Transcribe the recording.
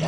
you